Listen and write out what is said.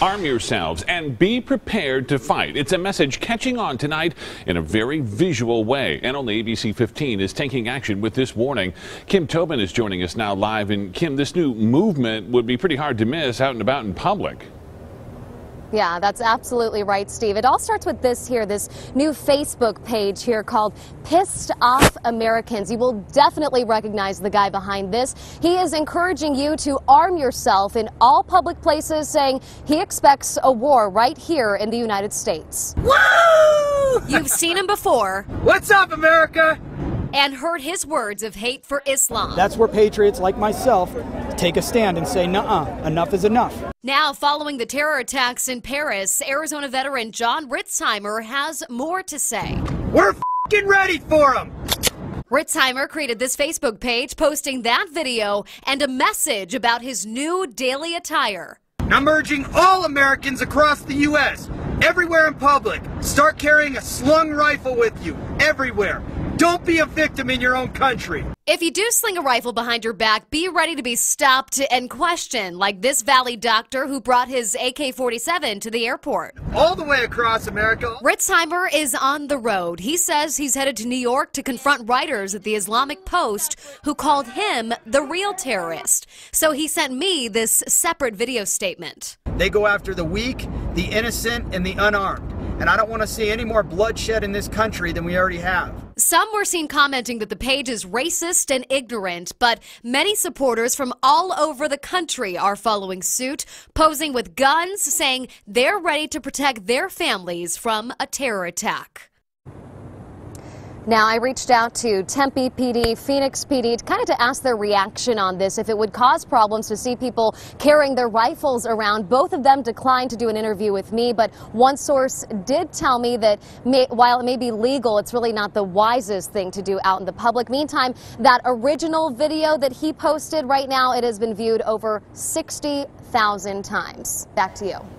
Arm yourselves and be prepared to fight. It's a message catching on tonight in a very visual way. And only ABC 15 is taking action with this warning. Kim Tobin is joining us now live. And Kim, this new movement would be pretty hard to miss out and about in public. Yeah, that's absolutely right, Steve. It all starts with this here, this new Facebook page here called Pissed Off Americans. You will definitely recognize the guy behind this. He is encouraging you to arm yourself in all public places, saying he expects a war right here in the United States. Woo! You've seen him before. What's up, America? And heard his words of hate for Islam. That's where patriots like myself take a stand and say, nah, enough is enough. Now, following the terror attacks in Paris, Arizona veteran Jon Ritzheimer has more to say. We're fing ready for them. Ritzheimer created this Facebook page posting that video and a message about his new daily attire. I'm urging all Americans across the U.S., everywhere in public, start carrying a slung rifle with you, everywhere. Don't be a victim in your own country. If you do sling a rifle behind your back, be ready to be stopped and questioned, like this Valley doctor who brought his AK 47 to the airport. All the way across America. Ritzheimer is on the road. He says he's headed to New York to confront writers at the Islamic Post who called him the real terrorist. So he sent me this separate video statement. They go after the weak, the innocent, and the unarmed. And I don't want to see any more bloodshed in this country than we already have. Some were seen commenting that the page is racist and ignorant, but many supporters from all over the country are following suit, posing with guns, saying they're ready to protect their families from a terror attack. Now, I reached out to Tempe PD, Phoenix PD, kind of to ask their reaction on this, if it would cause problems to see people carrying their rifles around. Both of them declined to do an interview with me, but one source did tell me that may, while it may be legal, it's really not the wisest thing to do out in the public. Meantime, that original video that he posted right now, it has been viewed over 60,000 times. Back to you.